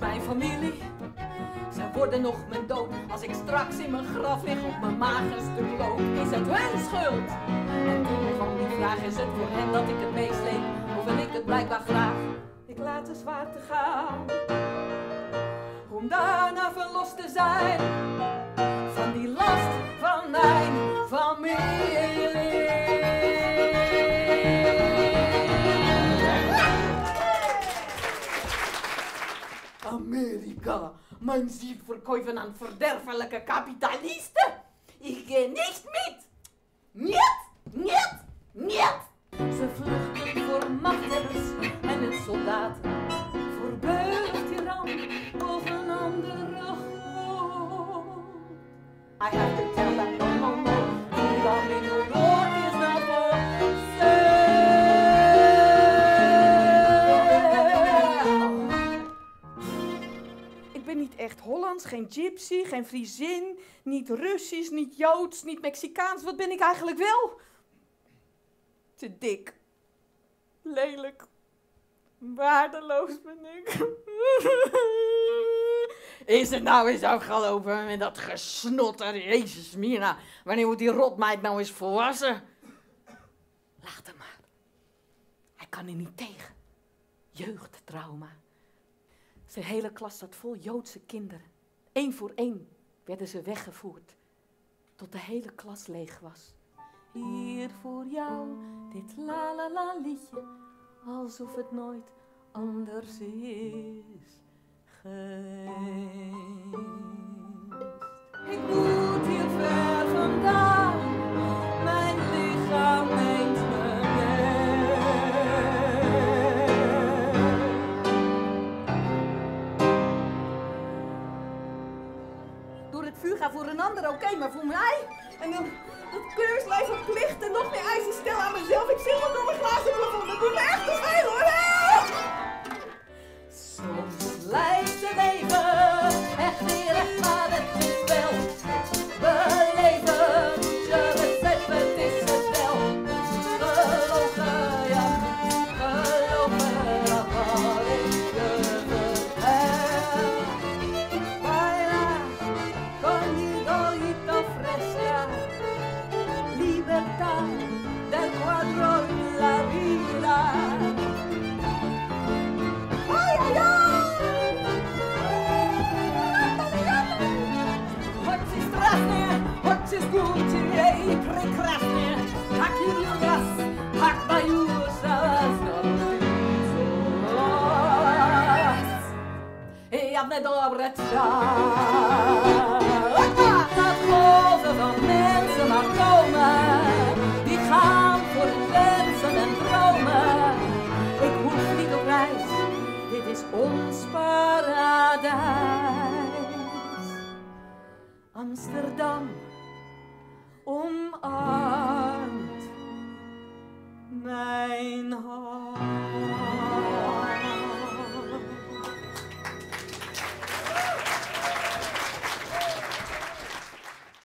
mijn familie. Ze worden nog mijn dood als ik straks in mijn graf lig op mijn maag een stuk lood. Is het hun schuld? En toen kwam die vraag, is het voor hen dat ik het meesleep? Of wil ik het blijkbaar graag? Ik laat de zwaarte gaan. Om daarna verlost te zijn Amerika, man sieht Verkäufen an verderfelijke kapitalisten. Ik gehe nicht mit. Niet, niet, niet. Ze vluchten voor machthebbers en het soldaten. Voor beugd tiran of een andere god. I have niet echt Hollands, geen gypsy, geen Friesin, niet Russisch, niet Joods, niet Mexicaans. Wat ben ik eigenlijk wel? Te dik. Lelijk. Waardeloos ben ik. Is het nou eens afgelopen met dat gesnotter, Jezus Mina? Wanneer wordt die rotmeid nou eens volwassen? Laat hem maar. Hij kan er niet tegen. Jeugdtrauma. Zijn hele klas zat vol Joodse kinderen. Eén voor één werden ze weggevoerd. Tot de hele klas leeg was. Hier voor jou, dit la la la liedje. Alsof het nooit anders is geweest. Het vuur gaan voor een ander, oké, maar voor mij? En dan dat keurslijf van Dobre czas. Nadchodzę van mensen maar komen,